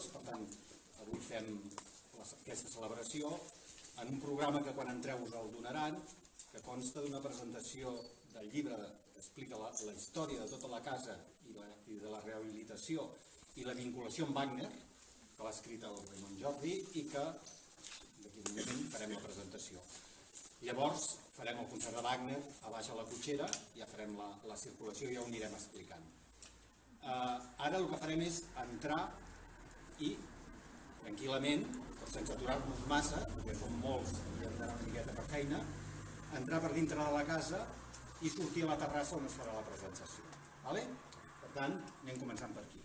Regalos, per tant, avui fem aquesta celebració en un programa que quan entreu us el donaran, que consta d'una presentació del llibre que explica la, la història de tota la casa i, la, i de la rehabilitació i la vinculació amb Wagner, que l'ha escrit el Raymond Jordi i que d'aquí un moment farem la presentació. Llavors farem el concert de Wagner a baix a la cotxera, ja farem la, la circulació i ja ho anirem explicant. Uh, ara el que farem és entrar i tranquil·lament, sense aturar-nos massa, perquè som molts i hem d'anar una miqueta per feina, entrar per dintre de la casa i sortir a la terrassa on es farà la presentació. Vale? Per tant, anem començant per aquí.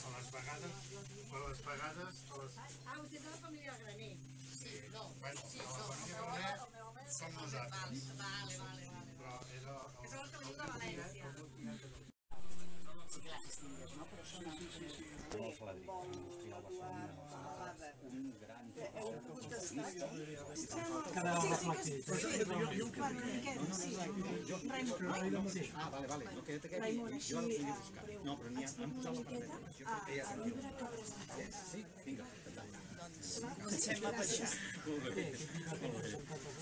A les vegades, a les vegades, a les... Ah, vostè és de la família Graner. Sí, no, bueno, a la família Graner som nosaltres, Vale, vale, vale. però era... Que són els que veniu de València. Quedarà reflectit. Ah, vale, vale, no queda't aquí. Raimon, Jo ara així, ho vull ah, buscar. breu, No, però n'hi ha, em explica posat una la part miqueta jo ah, crec que ja el sabia. llibre que presentaves. Sí? Vinga. Comencem a baixar.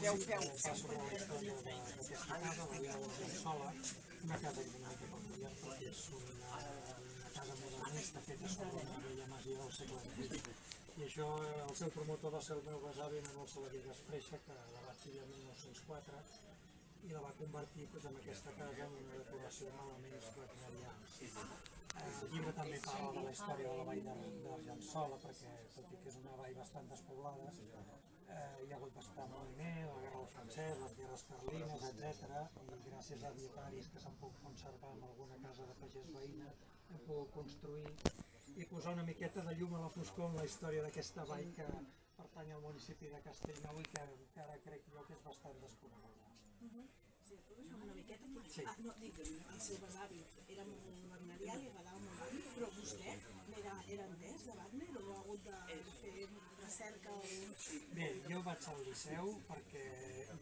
Feu, feu, feu. sobre la història de- d'aquesta casa, una casa que una mica peculiar perquè és una, una casa modernista feta sobre una vella masia del segle XX. I això, el seu promotor va ser el meu besavi Manuel Saladillas Freixa, que la va adquirir el 1904 i la va convertir doncs, en aquesta casa en una decoració amb elements wagnerians. El llibre també parla de la història de la vall d'Ar- d'Argençola, perquè tot i que és una vall bastant despoblada, eh, hi ha hagut bastant moviment, la guerra del francès, les guerres carlines, etc. I gràcies a dietaris que s'han pogut conservar en alguna casa de pagès veïna, hem pogut construir i posar una miqueta de llum a la foscor en la història d'aquesta vall que pertany al municipi de Castellnou i que encara crec jo que és bastant desconeguda. Una miqueta. Sí. Ah, no, dic, el seu besavi era molt wagnerià, li agradava molt Wagner, però vostè era, era entès de Wagner o ha hagut de fer recerca o... Bé, jo vaig al Liceu perquè,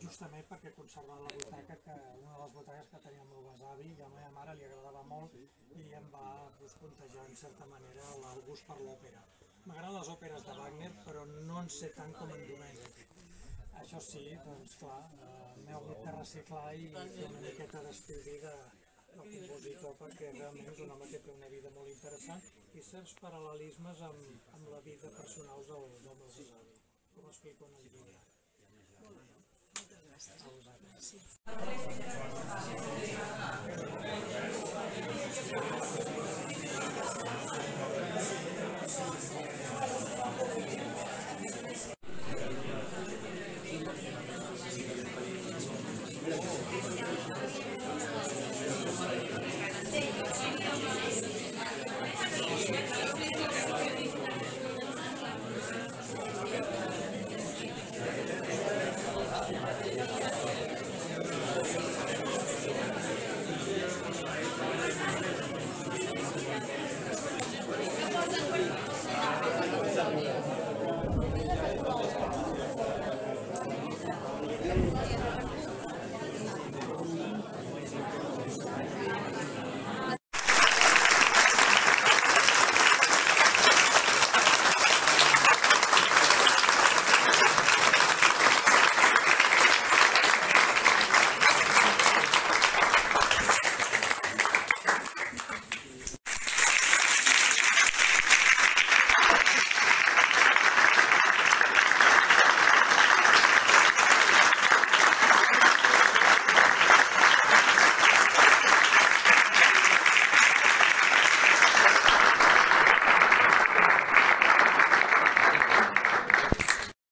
justament perquè conservava la butaca, que, una de les butaques que tenia el meu besavi i a la meva mare li agradava molt i em va pues, contagiar en certa manera el el gust per l'òpera. M'agraden les òperes de Wagner, però no en sé tant com en Domènech. Això sí, doncs clar, eh, m'he hagut de reciclar i fer una miqueta d'estudi de, del compositor perquè realment és un home que té una vida molt interessant i certs paral·lelismes amb, amb la vida personal del, com explico en el llibre. Moltes gràcies. A vosaltres. Sí.